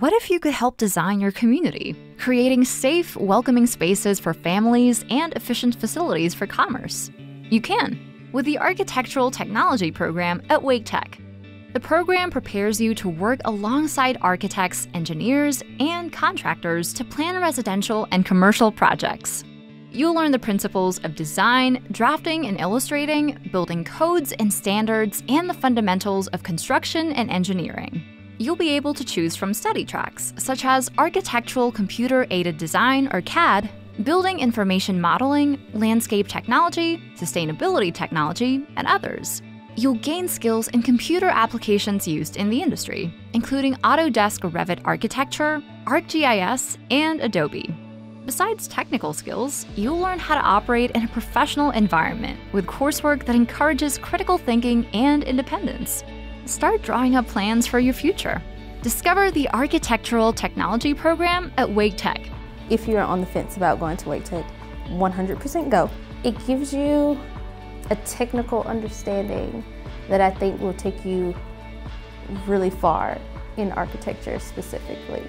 What if you could help design your community, creating safe, welcoming spaces for families and efficient facilities for commerce? You can with the Architectural Technology program at Wake Tech. The program prepares you to work alongside architects, engineers, and contractors to plan residential and commercial projects. You'll learn the principles of design, drafting and illustrating, building codes and standards, and the fundamentals of construction and engineering. You'll be able to choose from study tracks such as Architectural Computer Aided Design or CAD, Building Information Modeling, Landscape Technology, Sustainability Technology, and others. You'll gain skills in computer applications used in the industry, including Autodesk Revit Architecture, ArcGIS, and Adobe. Besides technical skills, you'll learn how to operate in a professional environment with coursework that encourages critical thinking and independence. Start drawing up plans for your future. Discover the Architectural Technology program at Wake Tech. If you're on the fence about going to Wake Tech, 100% go. It gives you a technical understanding that I think will take you really far in architecture specifically.